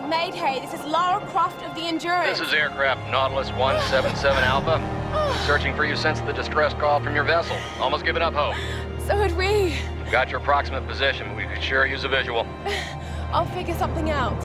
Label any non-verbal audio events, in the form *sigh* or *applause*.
Mayday, this is Lara Croft of the Endurance. This is aircraft Nautilus 177 Alpha. *sighs* Searching for you since the distress call from your vessel. Almost given up hope. So had we. Got your approximate position, but we could sure use a visual. *sighs* I'll figure something out.